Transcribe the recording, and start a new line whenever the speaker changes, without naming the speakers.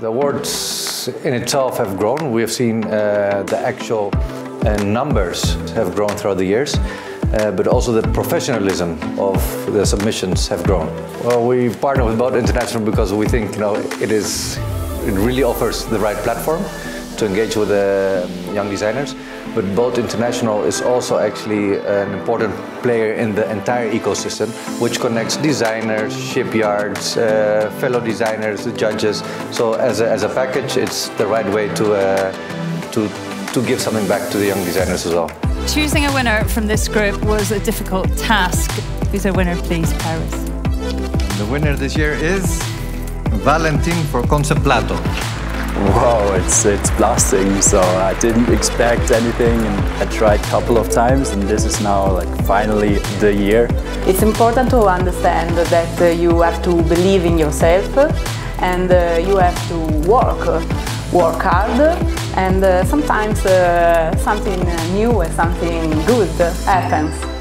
The awards in itself have grown. We have seen uh, the actual uh, numbers have grown throughout the years, uh, but also the professionalism of the submissions have grown. Well, we partner with Boat International because we think you know it is it really offers the right platform to engage with the young designers. But Boat International is also actually an important player in the entire ecosystem, which connects designers, shipyards, uh, fellow designers, the judges. So as a, as a package, it's the right way to, uh, to, to give something back to the young designers as well.
Choosing a winner from this group was a difficult task. Who's our winner, please, Paris?
The winner this year is Valentin for Concept Plato.
Wow, it's it's blasting. So I didn't expect anything, and I tried a couple of times, and this is now like finally the year.
It's important to understand that uh, you have to believe in yourself, and uh, you have to work, work hard, and uh, sometimes something new and something good happens.